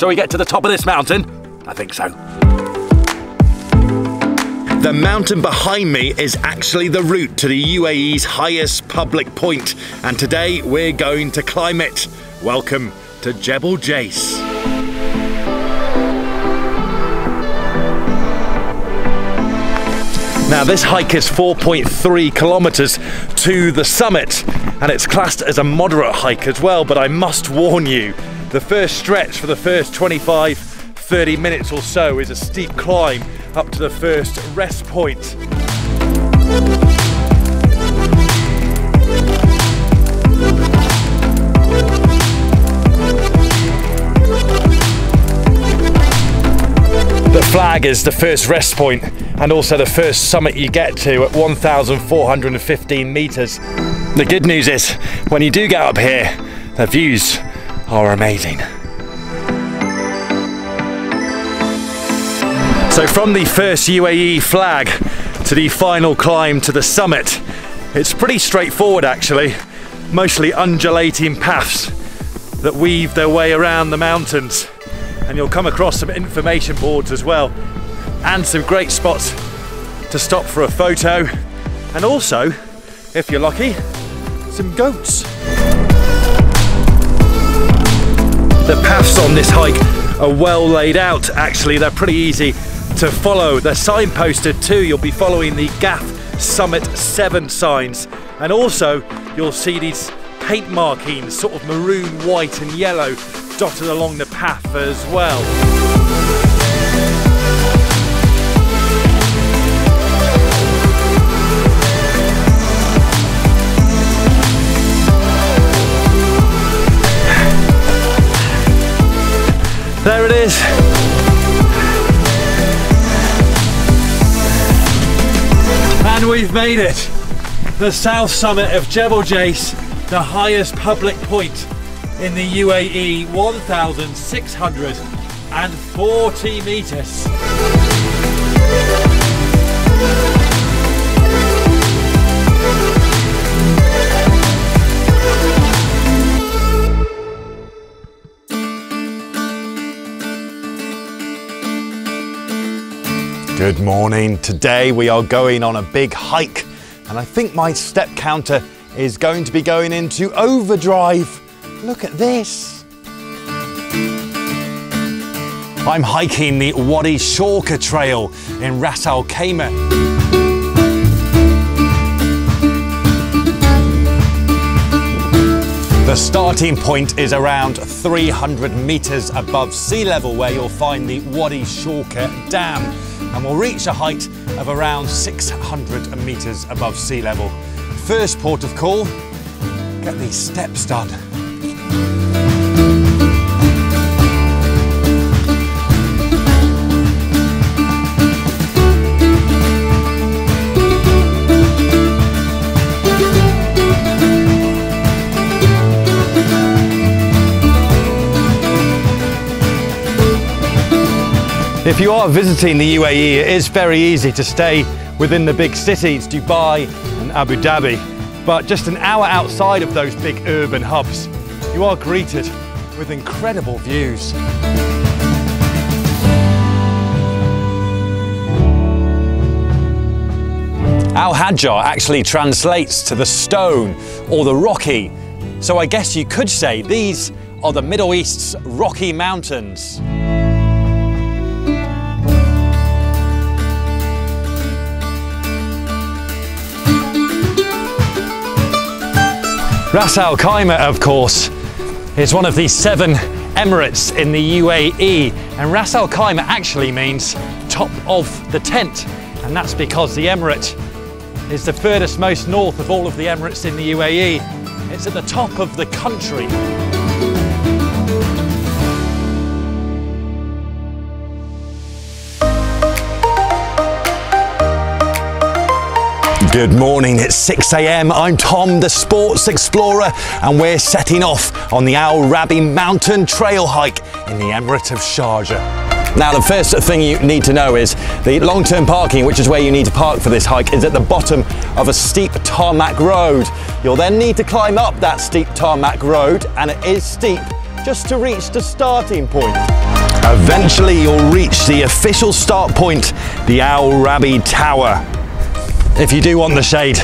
Shall we get to the top of this mountain? I think so. The mountain behind me is actually the route to the UAE's highest public point, and today we're going to climb it. Welcome to Jebel Jais. Now this hike is 4.3 kilometers to the summit and it's classed as a moderate hike as well, but I must warn you, the first stretch for the first 25, 30 minutes or so is a steep climb up to the first rest point. The flag is the first rest point and also the first summit you get to at 1,415 meters. The good news is, when you do get up here, the views are amazing. So from the first UAE flag to the final climb to the summit, it's pretty straightforward actually. Mostly undulating paths that weave their way around the mountains. And you'll come across some information boards as well and some great spots to stop for a photo and also, if you're lucky, some goats. The paths on this hike are well laid out actually, they're pretty easy to follow. They're signposted too, you'll be following the GAF Summit 7 signs and also you'll see these paint markings, sort of maroon, white and yellow dotted along the path as well. There it is. And we've made it. The south summit of Jebel Jais, the highest public point in the UAE, 1,640 meters. Good morning. Today we are going on a big hike and I think my step counter is going to be going into overdrive. Look at this. I'm hiking the Wadi Shawka Trail in Ras Al Khaimah. The starting point is around 300 meters above sea level where you'll find the Wadi Shawka Dam and we'll reach a height of around 600 metres above sea level. First port of call, get these steps done. If you are visiting the UAE, it is very easy to stay within the big cities, Dubai and Abu Dhabi. But just an hour outside of those big urban hubs, you are greeted with incredible views. Al Hajar actually translates to the stone or the rocky. So I guess you could say these are the Middle East's Rocky Mountains. Ras Al Khaimah, of course, is one of the seven emirates in the UAE, and Ras Al Khaimah actually means top of the tent, and that's because the emirate is the furthest most north of all of the emirates in the UAE. It's at the top of the country. Good morning, it's 6 a.m. I'm Tom, the Sports Explorer, and we're setting off on the Al Rabi Mountain Trail hike in the Emirate of Sharjah. Now, the first thing you need to know is the long-term parking, which is where you need to park for this hike, is at the bottom of a steep tarmac road. You'll then need to climb up that steep tarmac road, and it is steep, just to reach the starting point. Eventually you'll reach the official start point, the Al Rabi Tower. If you do want the shade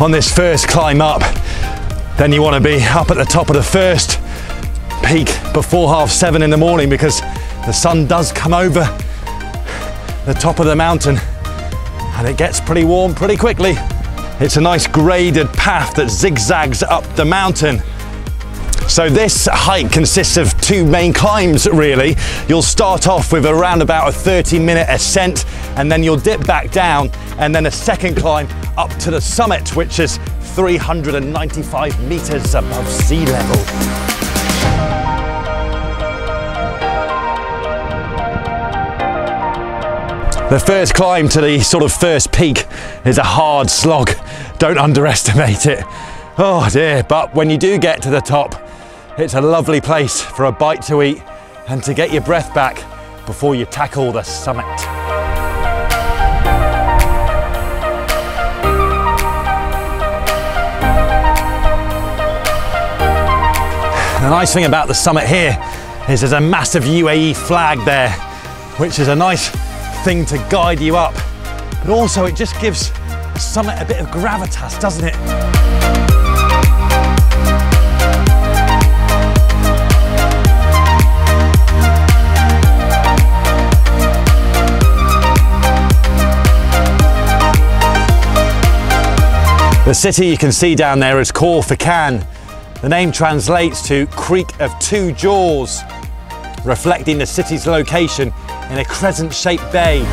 on this first climb up, then you want to be up at the top of the first peak before half seven in the morning because the sun does come over the top of the mountain and it gets pretty warm pretty quickly. It's a nice graded path that zigzags up the mountain. So this hike consists of two main climbs really. You'll start off with around about a 30 minute ascent and then you'll dip back down and then a second climb up to the summit which is 395 meters above sea level. The first climb to the sort of first peak is a hard slog. Don't underestimate it. Oh dear, but when you do get to the top, it's a lovely place for a bite to eat and to get your breath back before you tackle the summit. The nice thing about the summit here is there's a massive UAE flag there, which is a nice thing to guide you up. But also it just gives the summit a bit of gravitas, doesn't it? The city you can see down there is Khor Fakkan. The name translates to Creek of Two Jaws, reflecting the city's location in a crescent-shaped bay